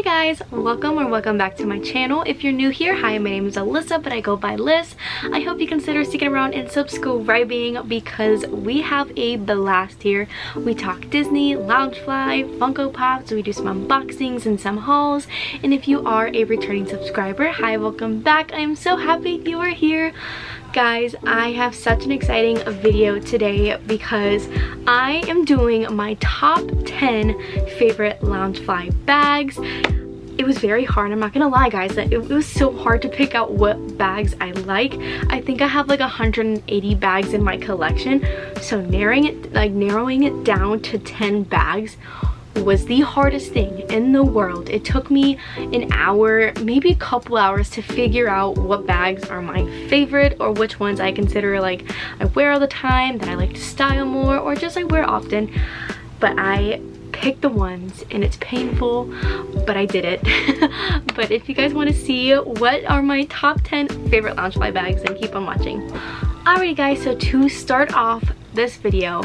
Hi guys, welcome or welcome back to my channel. If you're new here, hi, my name is Alyssa, but I go by Liss. I hope you consider sticking around and subscribing because we have a blast here. We talk Disney, Loungefly, Funko Pops, we do some unboxings and some hauls. And if you are a returning subscriber, hi, welcome back. I am so happy you are here. Guys, I have such an exciting video today because I am doing my top 10 favorite Loungefly bags. It was very hard, I'm not gonna lie guys, it, it was so hard to pick out what bags I like. I think I have like 180 bags in my collection, so narrowing it, like narrowing it down to 10 bags was the hardest thing in the world. It took me an hour, maybe a couple hours to figure out what bags are my favorite or which ones I consider like I wear all the time, that I like to style more, or just I wear often. But I picked the ones and it's painful, but I did it. but if you guys want to see what are my top 10 favorite Loungefly bags, then keep on watching. Alrighty guys, so to start off this video,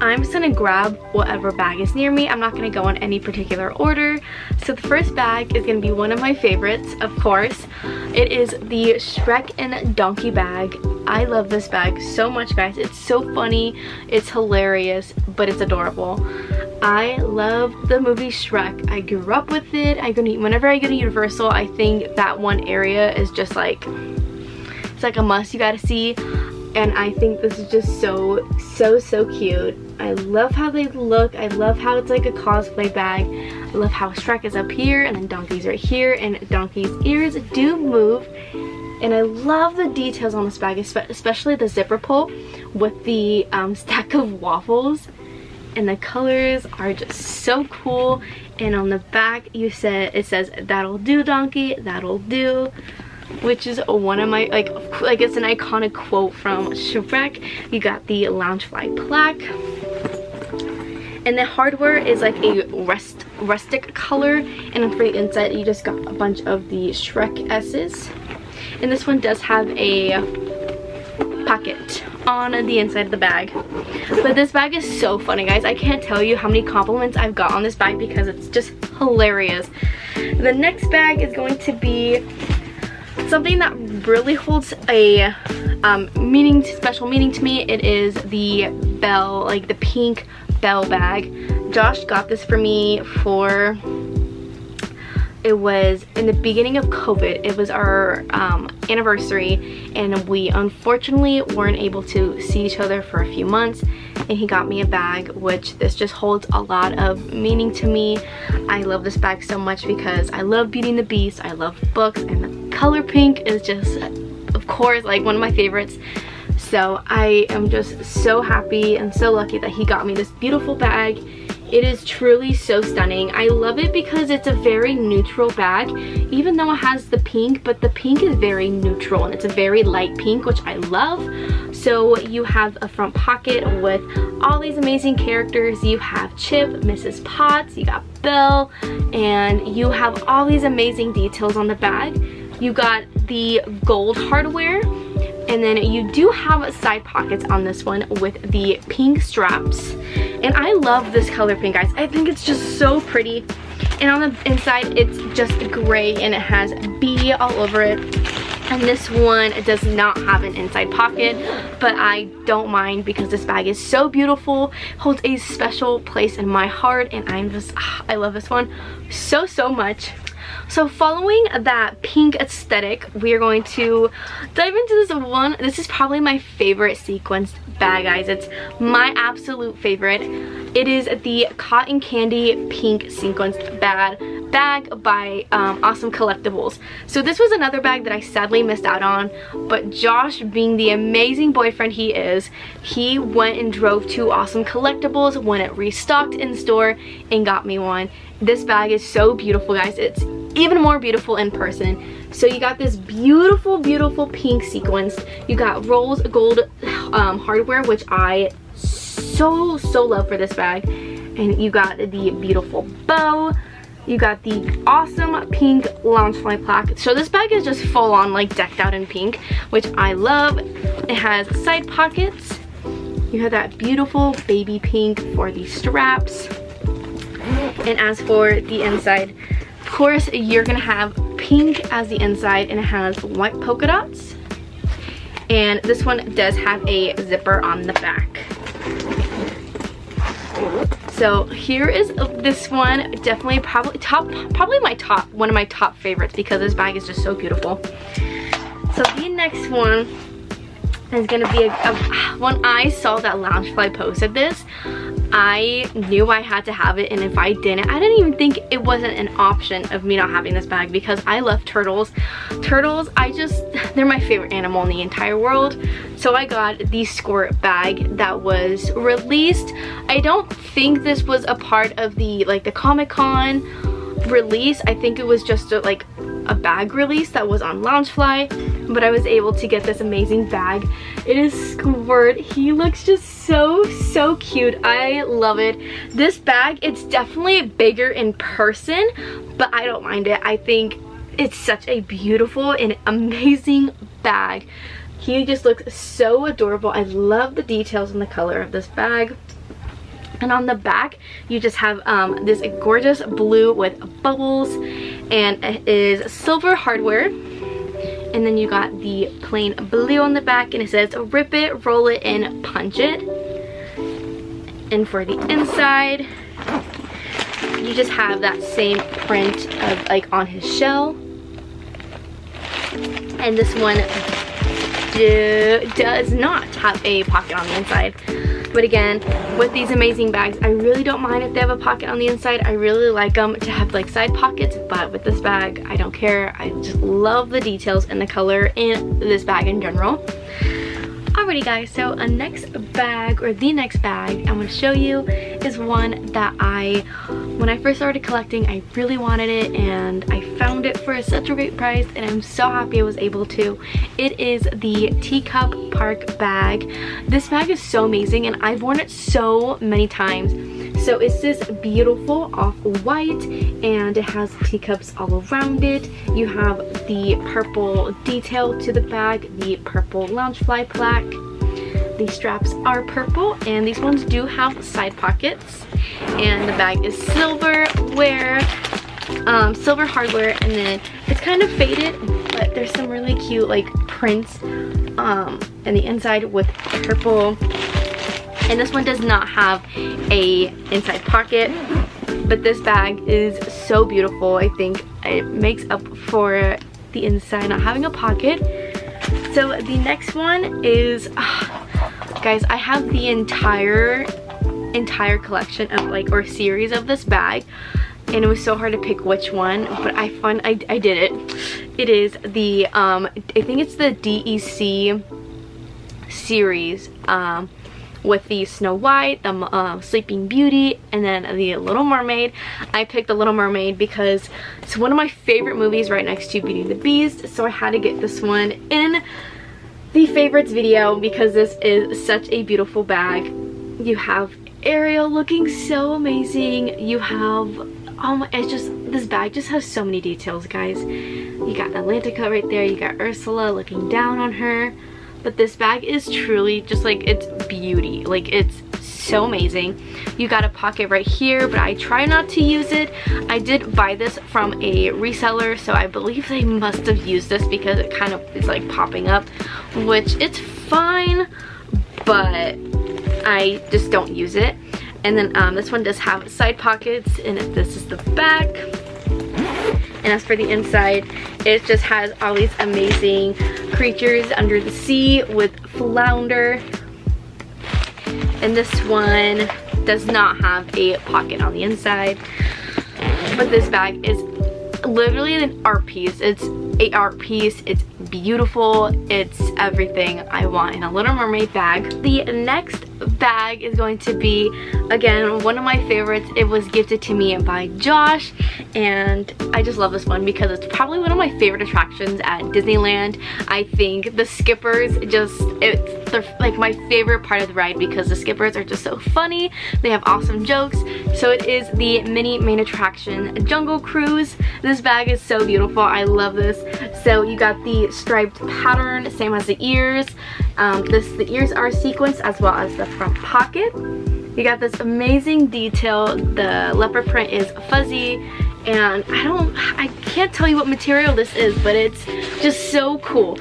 I'm just gonna grab whatever bag is near me. I'm not gonna go in any particular order. So the first bag is gonna be one of my favorites, of course. It is the Shrek and Donkey bag. I love this bag so much, guys. It's so funny, it's hilarious, but it's adorable. I love the movie Shrek. I grew up with it. I go to, whenever I go to Universal, I think that one area is just like, it's like a must you gotta see and I think this is just so, so, so cute. I love how they look. I love how it's like a cosplay bag. I love how Shrek is up here and then Donkey's right here and Donkey's ears do move. And I love the details on this bag, especially the zipper pull with the um, stack of waffles. And the colors are just so cool. And on the back, you said it says, that'll do donkey, that'll do which is one of my like like it's an iconic quote from Shrek. You got the Loungefly plaque. And the hardware is like a rust rustic color and for the inside you just got a bunch of the Shrek S's. And this one does have a pocket on the inside of the bag. But this bag is so funny guys. I can't tell you how many compliments I've got on this bag because it's just hilarious. The next bag is going to be something that really holds a um, meaning, special meaning to me, it is the Belle, like the pink Belle bag. Josh got this for me for, it was in the beginning of COVID. It was our um, anniversary and we unfortunately weren't able to see each other for a few months and he got me a bag which this just holds a lot of meaning to me. I love this bag so much because I love Beauty and the Beast, I love books and color pink is just, of course, like one of my favorites. So I am just so happy and so lucky that he got me this beautiful bag. It is truly so stunning. I love it because it's a very neutral bag, even though it has the pink, but the pink is very neutral and it's a very light pink, which I love. So you have a front pocket with all these amazing characters. You have Chip, Mrs. Potts, you got Bill, and you have all these amazing details on the bag. You got the gold hardware and then you do have side pockets on this one with the pink straps. And I love this color pink, guys. I think it's just so pretty. And on the inside, it's just gray and it has B all over it. And this one does not have an inside pocket, but I don't mind because this bag is so beautiful, holds a special place in my heart, and I'm just, ah, I love this one so, so much. So following that pink aesthetic, we are going to dive into this one. This is probably my favorite sequence bag, guys. It's my absolute favorite. It is the Cotton Candy Pink Sequenced Bag bag by um, Awesome Collectibles. So this was another bag that I sadly missed out on, but Josh, being the amazing boyfriend he is, he went and drove to Awesome Collectibles when it restocked in store and got me one. This bag is so beautiful, guys. It's even more beautiful in person. So you got this beautiful, beautiful pink sequence. You got Rolls gold um, hardware, which I so, so love for this bag. And you got the beautiful bow. You got the awesome pink Loungefly plaque. So this bag is just full on like decked out in pink, which I love. It has side pockets. You have that beautiful baby pink for the straps. And as for the inside, of course, you're gonna have pink as the inside and it has white polka dots. And this one does have a zipper on the back. So here is this one, definitely probably top, probably my top, one of my top favorites because this bag is just so beautiful. So the next one is gonna be a, a when I saw that Loungefly posted this, I knew I had to have it and if I didn't, I didn't even think it wasn't an option of me not having this bag because I love turtles. Turtles, I just, they're my favorite animal in the entire world. So I got the Squirt bag that was released. I don't think this was a part of the, like the Comic-Con release. I think it was just a, like a bag release that was on Loungefly, but I was able to get this amazing bag. It is Squirt. He looks just so, so cute. I love it. This bag, it's definitely bigger in person, but I don't mind it. I think it's such a beautiful and amazing bag. He just looks so adorable. I love the details and the color of this bag. And on the back, you just have um, this gorgeous blue with bubbles and it is silver hardware. And then you got the plain blue on the back and it says rip it, roll it, and punch it. And for the inside, you just have that same print of like on his shell. And this one do, does not have a pocket on the inside. But again, with these amazing bags, I really don't mind if they have a pocket on the inside. I really like them to have like side pockets, but with this bag, I don't care. I just love the details and the color in this bag in general. Alrighty guys, so a next bag, or the next bag I'm to show you is one that I, when I first started collecting, I really wanted it and I found it for such a great price and I'm so happy I was able to. It is the Teacup Park bag. This bag is so amazing and I've worn it so many times so it's this beautiful off-white and it has teacups all around it. You have the purple detail to the bag, the purple Loungefly plaque. The straps are purple and these ones do have side pockets. And the bag is silver where um, silver hardware and then it's kind of faded but there's some really cute like prints um, in the inside with purple and this one does not have a inside pocket but this bag is so beautiful. I think it makes up for the inside not having a pocket. So the next one is uh, guys i have the entire entire collection of like or series of this bag. And it was so hard to pick which one but i find I, I did it. It is the um i think it's the dec series um with the Snow White, the uh, Sleeping Beauty, and then the Little Mermaid. I picked the Little Mermaid because it's one of my favorite movies right next to Beauty and the Beast, so I had to get this one in the favorites video because this is such a beautiful bag. You have Ariel looking so amazing. You have, um, it's just, this bag just has so many details, guys. You got Atlantica right there. You got Ursula looking down on her but this bag is truly just like it's beauty. Like it's so amazing. You got a pocket right here but I try not to use it. I did buy this from a reseller so I believe they must have used this because it kind of is like popping up which it's fine but I just don't use it. And then um, this one does have side pockets and this is the back and as for the inside, it just has all these amazing creatures under the sea with flounder. And this one does not have a pocket on the inside. But this bag is literally an art piece. It's a art piece. It's beautiful. It's everything I want in a Little Mermaid bag. The next bag is going to be, again, one of my favorites. It was gifted to me by Josh, and I just love this one because it's probably one of my favorite attractions at Disneyland. I think the skippers just, it's they're like my favorite part of the ride because the skippers are just so funny. They have awesome jokes. So it is the mini main attraction Jungle Cruise. This bag is so beautiful. I love this. So you got the striped pattern, same as the ears. Um, this The ears are sequenced as well as the front pocket. You got this amazing detail. The leopard print is fuzzy and I don't, I can't tell you what material this is, but it's just so cool.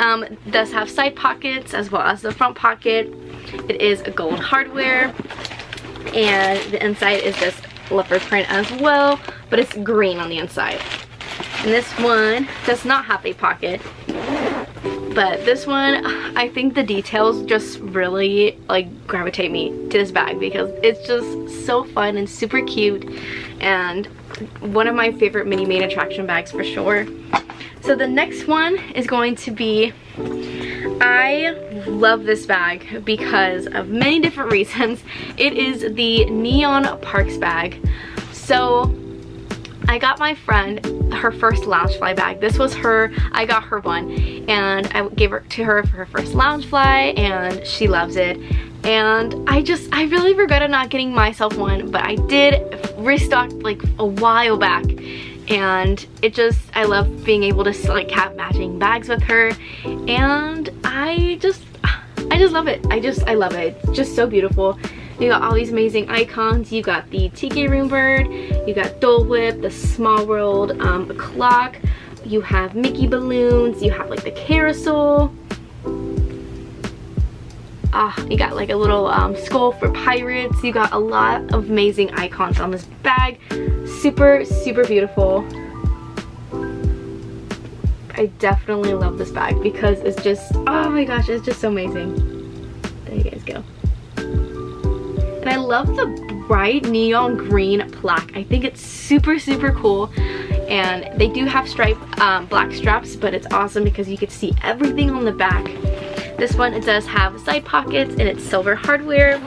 Um, does have side pockets as well as the front pocket. It is a gold hardware and the inside is this leopard print as well, but it's green on the inside. And this one does not have a pocket, but this one, I think the details just really like gravitate me to this bag because it's just so fun and super cute and one of my favorite mini main attraction bags for sure. So the next one is going to be, I love this bag because of many different reasons. It is the Neon Parks bag. So I got my friend her first Loungefly bag. This was her, I got her one and I gave it to her for her first Loungefly and she loves it. And I just, I really regretted not getting myself one, but I did restock like a while back. And it just I love being able to like have matching bags with her. And I just I just love it. I just I love it. It's just so beautiful you got all these amazing icons you got the Tiki Room Bird you got Dole Whip the Small World um, clock you have Mickey balloons you have like the carousel ah, you got like a little um, skull for pirates. You got a lot of amazing icons on this bag. Super, super beautiful. I definitely love this bag because it's just, oh my gosh, it's just so amazing. There you guys go. And I love the bright neon green plaque. I think it's super, super cool. And they do have stripe um, black straps, but it's awesome because you can see everything on the back. This one, it does have side pockets and it's silver hardware.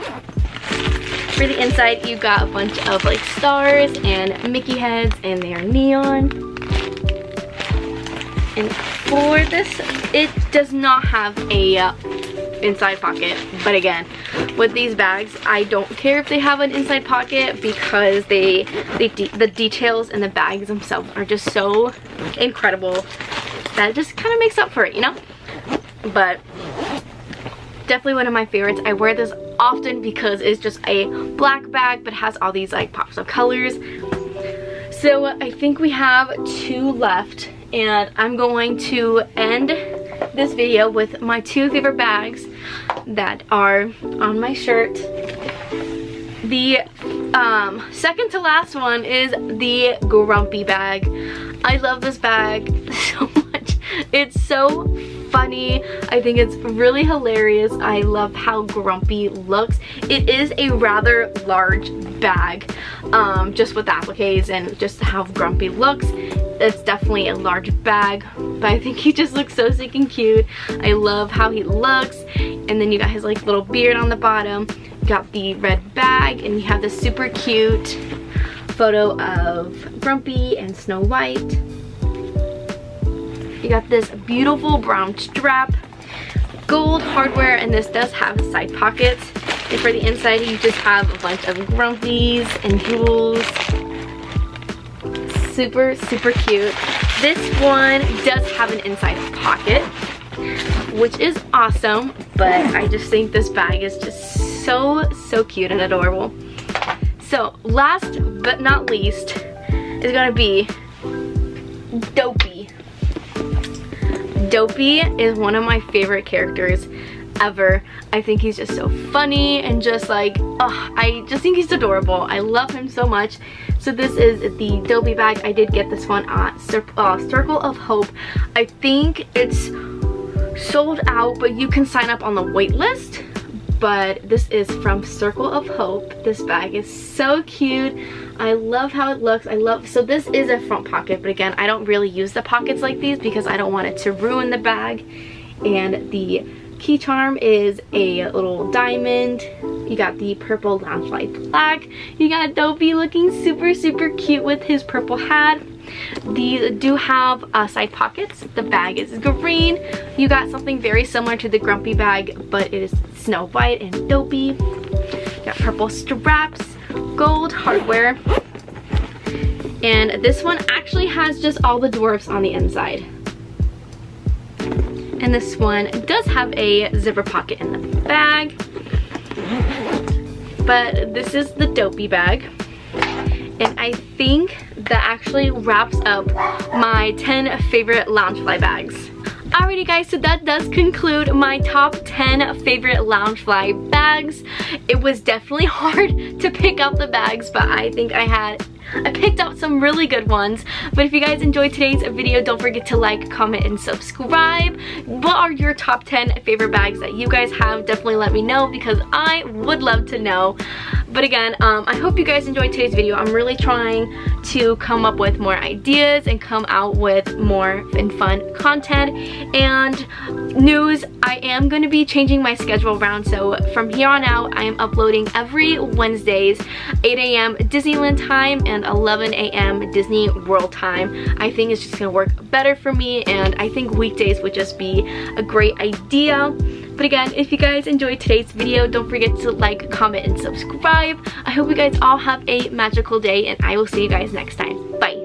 For the inside, you got a bunch of like stars and Mickey heads and they are neon. And for this, it does not have a uh, inside pocket. But again, with these bags, I don't care if they have an inside pocket because they, they de the details in the bags themselves are just so incredible that just kind of makes up for it, you know? But definitely one of my favorites. I wear this often because it's just a black bag but has all these like pops of colors. So I think we have two left and I'm going to end this video with my two favorite bags that are on my shirt. The um, second to last one is the Grumpy bag. I love this bag so much. It's so funny. I think it's really hilarious. I love how grumpy looks. It is a rather large bag, um, just with appliques and just how grumpy looks. It's definitely a large bag, but I think he just looks so sick and cute. I love how he looks. And then you got his like little beard on the bottom. You got the red bag and you have this super cute photo of Grumpy and Snow White. You got this beautiful brown strap, gold hardware, and this does have side pockets. And for the inside, you just have a bunch of grumpies and jewels. Super, super cute. This one does have an inside pocket, which is awesome, but I just think this bag is just so, so cute and adorable. So last but not least is gonna be Dopey. Dopey is one of my favorite characters ever. I think he's just so funny and just like, oh, I just think he's adorable. I love him so much. So this is the Dopey bag. I did get this one at Cir uh, Circle of Hope. I think it's sold out, but you can sign up on the wait list but this is from Circle of Hope. This bag is so cute. I love how it looks. I love, so this is a front pocket, but again, I don't really use the pockets like these because I don't want it to ruin the bag. And the key charm is a little diamond. You got the purple Loungefly plaque. You got Dopey looking super, super cute with his purple hat. These do have uh, side pockets. The bag is green. You got something very similar to the Grumpy bag, but it is Snow White and Dopey. Got purple straps, gold hardware. And this one actually has just all the dwarfs on the inside. And this one does have a zipper pocket in the bag. But this is the Dopey bag. And I think that actually wraps up my 10 favorite Loungefly bags. Alrighty guys, so that does conclude my top 10 favorite Loungefly bags. It was definitely hard to pick out the bags, but I think I had I picked out some really good ones. But if you guys enjoyed today's video, don't forget to like, comment, and subscribe. What are your top 10 favorite bags that you guys have? Definitely let me know because I would love to know. But again, um, I hope you guys enjoyed today's video. I'm really trying to come up with more ideas and come out with more and fun content. And news, I am going to be changing my schedule around. So from here on out, I am uploading every Wednesdays, 8 a.m. Disneyland time and 11 a.m. Disney World time. I think it's just to work better for me and I think weekdays would just be a great idea. But again, if you guys enjoyed today's video, don't forget to like, comment, and subscribe. I hope you guys all have a magical day and I will see you guys next time. Bye!